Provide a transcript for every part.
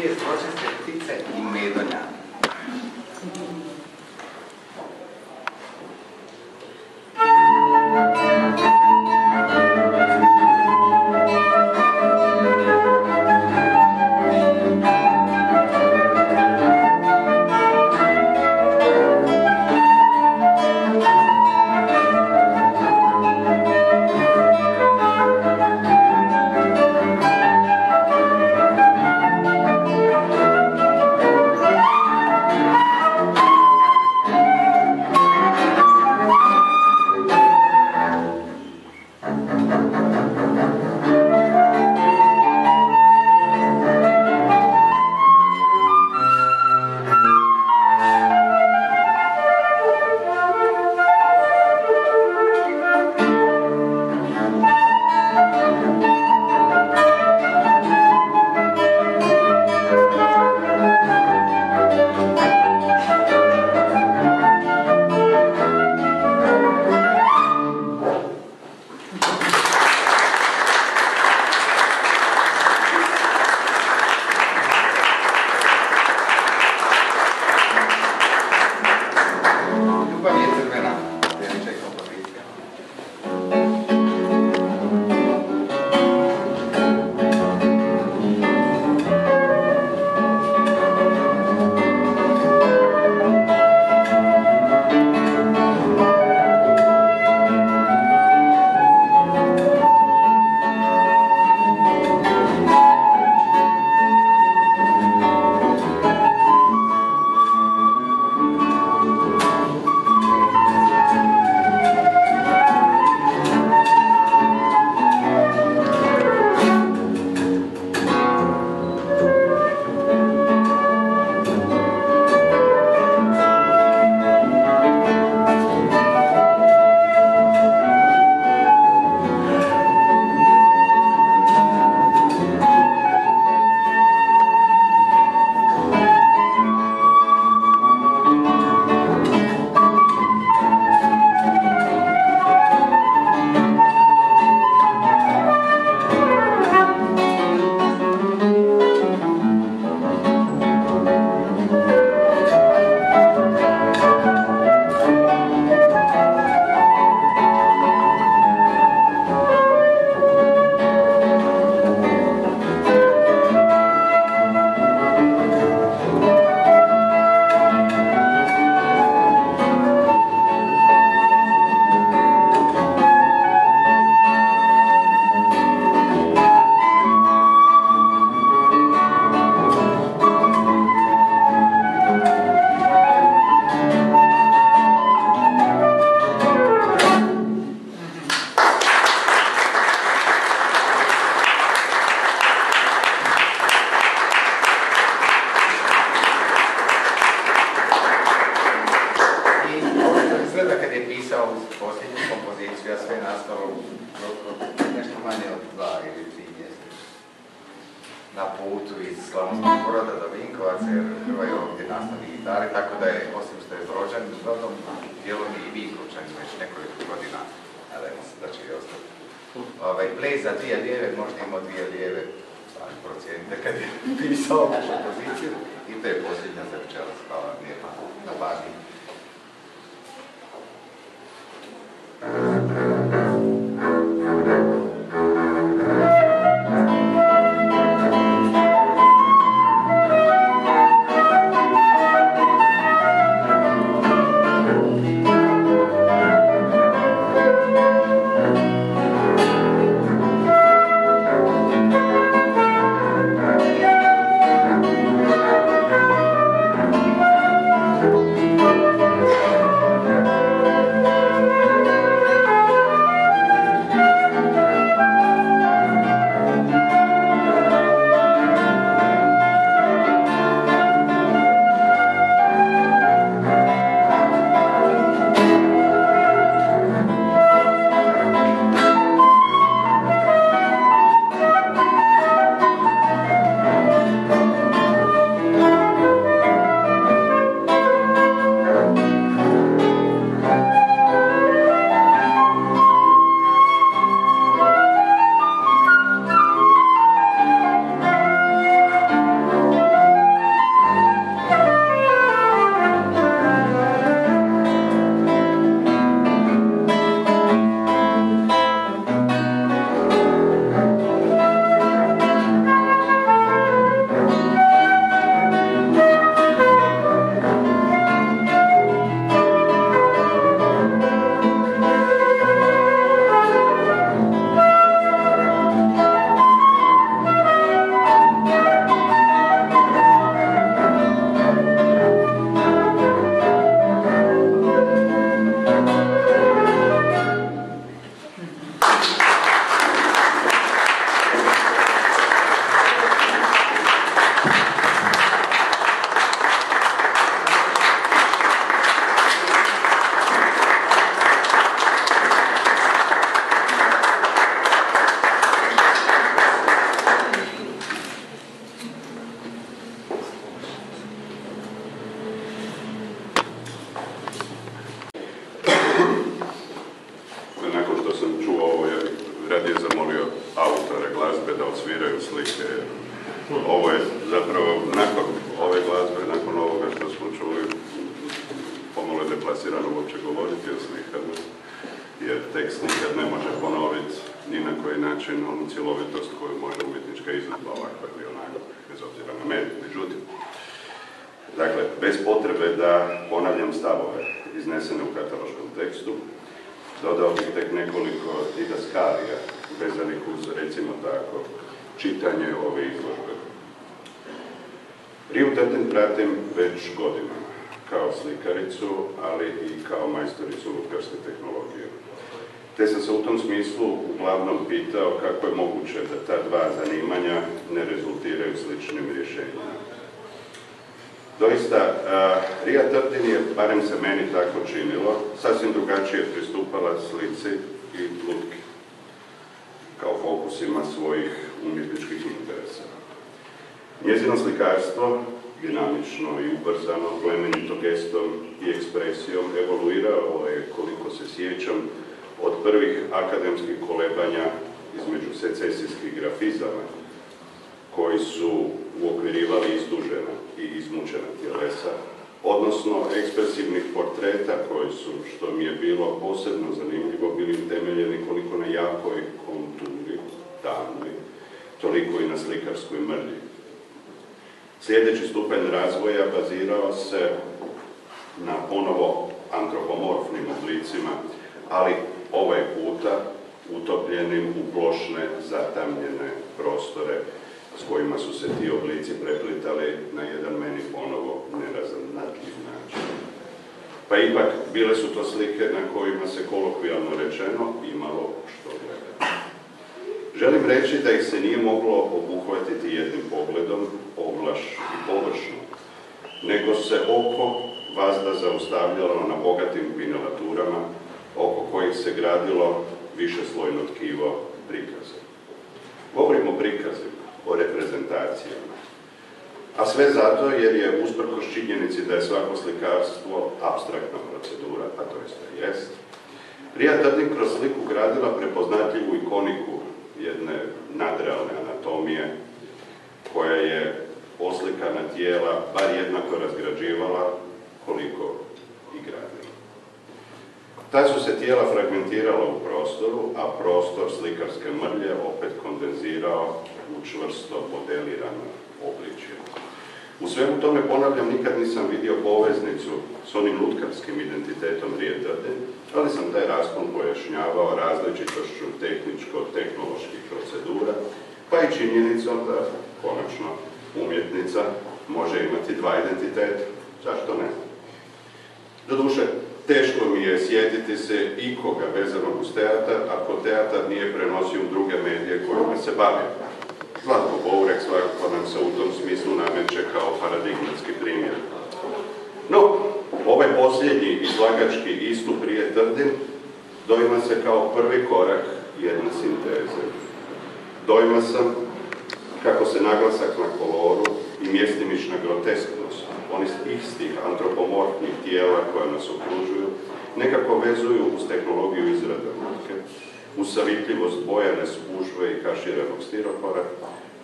dvije zločeste ptice i je pisao posljednju kompoziciju, a sve je nastalo u nešto manje od dva ili tri mjeseca. Na putu iz Slavonskog Broda do Vinkovaca, jer Hrvaj ovdje nastavi gitare, tako da je, osim što je brođan, uglavnom dijelom i Vinkovčan već nekoliko godina, nadajmo se da će i ostati. Ovaj, za dvije lijeve, možda imao dvije lijeve, ali procijenite kad je pisao kompoziciju i to je posljednja za večeras. Hvala vam lijepa na pažnji. Deplasirano uopće govoriti o slikanju, jer tekst nikad ne može ponoviti ni na koji način onu cjelovitost koju može umjetnička izvedba ovakva ili onako, bez obzira na meni. Međutim, dakle, bez potrebe da ponavljam stavove iznesene u kataloškom tekstu, dodao bih tek nekoliko didaskalija vezanih uz, recimo tako, čitanje ove izložbe. Riju Trten pratim već godinama, kao slikaricu, ali i kao majstoricu lutkarske tehnologije. Te sam se u tom smislu uglavnom pitao kako je moguće da ta dva zanimanja ne rezultiraju sličnim rješenjima. Doista, Rija Trtin je, barem se meni tako činilo, sasvim drugačije pristupala slici i lutki kao fokusima svojih umjetničkih interesa. Njezino slikarstvo, dinamično i ubrzano, plemenito gestom i ekspresijom, evoluirao je, koliko se sjećam, od prvih akademskih kolebanja između secesijskih grafizama, koji su uokvirivali izdužena i izmučena tjelesa, odnosno ekspresivnih portreta koji su, što mi je bilo posebno zanimljivo, bili temeljeni koliko na jakoj konturi, tamnoj, toliko i na slikarskoj mrlji. Sljedeći stupanj razvoja bazirao se na ponovo antropomorfnim oblicima, ali ovaj puta utopljenim u plošne, zatamljene prostore s kojima su se ti oblici preplitali na jedan meni ponovo neraznatljiv način. Pa ipak, bile su to slike na kojima se kolokvijalno rečeno imalo što gledati. Želim reći da ih se nije moglo obuhvatiti jednim pogledom, ovlaš i površno, nego se oko vazda zaustavljalo na bogatim pinelaturama, oko kojih se gradilo više slojno tkivo prikaza. Govorimo o prikazima, o reprezentacijama. A sve zato jer je usprkos činjenici da je svako slikarstvo abstraktna procedura, a to je jest, Rija Tadin kroz sliku gradila prepoznatljivu ikoniku jedne nadrealne anatomije koja je oslikana tijela bar jednako razgrađivala koliko i gradila. Ta su se tijela fragmentirala u prostoru, a prostor slikarske mrlje opet kondenzirao u čvrsto modelirano obličje. U svemu tome, ponavljam, nikad nisam vidio poveznicu s onim lutkarskim identitetom Rijetade, ali sam taj raspon pojašnjavao različitošću tehničko-tehnoloških procedura, pa i činjenicom da, konačno, umjetnica može imati dva identiteta. Zašto ne? Doduše, teško mi je sjetiti se ikoga vezanog uz teatar, ako teatar nije prenosio u druge medije kojima se bavio. Zlatko Bourek svakako nam se u tom smislu nameće kao paradigmatski primjer. No, ovaj posljednji izlagački istup prije Trdin dojma se kao prvi korak jedne sinteze. Dojma sam kako se naglasak na koloru i mjestimična grotesknost onih istih antropomorfnih tijela koja nas okružuju nekako vezuju uz tehnologiju izrade lutke, uz savitljivost bojane spužve i kaširenog stiropora,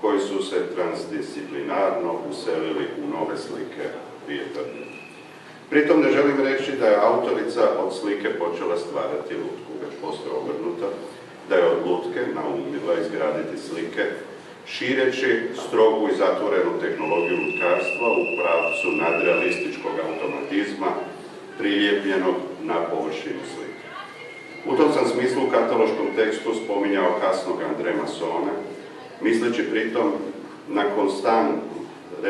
koji su se transdisciplinarno uselili u nove slike Prijetrne. Pritom ne želim reći da je autorica od slike počela stvarati lutku, već postoje obrnuta, da je od lutke naumila izgraditi slike, šireći strogu i zatvorenu tehnologiju lutkarstva u pravcu nadrealističkog automatizma prilijepljenog na površinu slike. U tom sam smislu u kataloškom tekstu spominjao kasnog Andre Masona, misleći pritom na,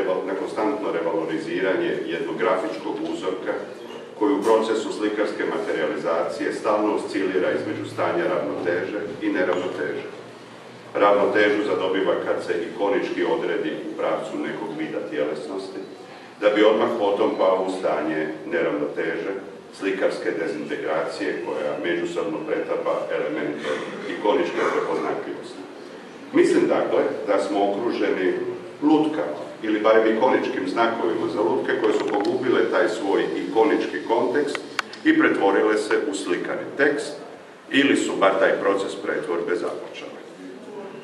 na konstantno revaloriziranje jednog grafičkog uzorka koji u procesu slikarske materializacije stalno oscilira između stanja ravnoteže i neravnoteže. Ravnotežu zadobiva kad se ikonički odredi u pravcu nekog vida tjelesnosti, da bi odmah potom pao u stanje neravnoteže, slikarske dezintegracije koja međusobno pretapa elemente ikoničke prepoznatljivosti. Mislim dakle da smo okruženi lutkama ili barem ikoničkim znakovima za lutke koje su pogubile taj svoj ikonički kontekst i pretvorile se u slikani tekst ili su bar taj proces pretvorbe započali.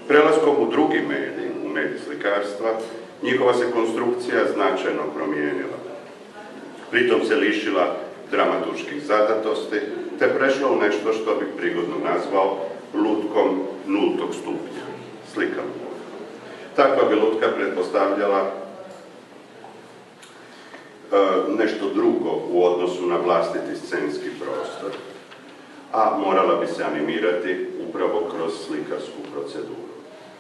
Prelaskom u drugi medij, u medij slikarstva, njihova se konstrukcija značajno promijenila. Pritom se lišila dramaturških zadatosti, te prešla u nešto što bih prigodno nazvao lutkom nultog stupnja, slikam. Takva bi lutka pretpostavljala e, nešto drugo u odnosu na vlastiti scenski prostor, a morala bi se animirati upravo kroz slikarsku proceduru.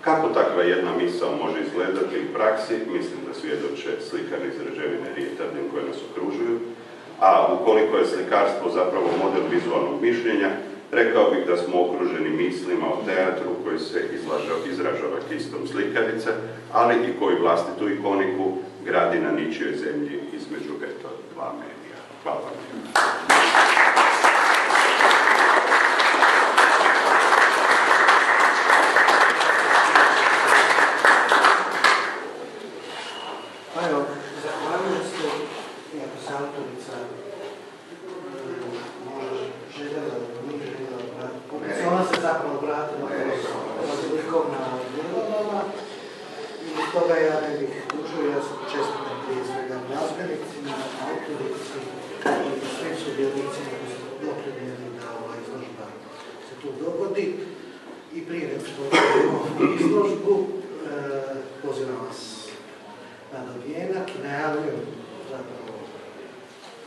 Kako takva jedna misao može izgledati u praksi, mislim da svjedoče slikani iz Reževine Rijetavljen koje nas okružuju, a ukoliko je slikarstvo zapravo model vizualnog mišljenja, rekao bih da smo okruženi mislima o teatru koji se izražava kistom slikarice, ali i koji vlastitu ikoniku gradi na ničijoj zemlji između eto dva medija. Hvala vam. izložbu, e, pozivam vas na dobijenak i najavljujem zapravo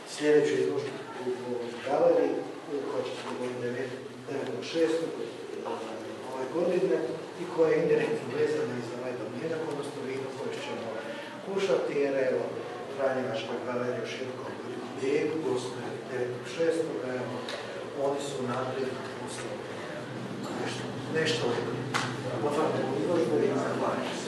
sljedeću izložbu u galeriji koja će se dogoditi 9.6. ove godine i koja je indirektno vezana i za ovaj dobijenak, odnosno vino koje ćemo kušati jer evo Franjevačka galerija u širkom dijelu, gostuje 9.6. Evo, oni su naprijed nešto, nešto Buongiorno, buongiorno, buongiorno.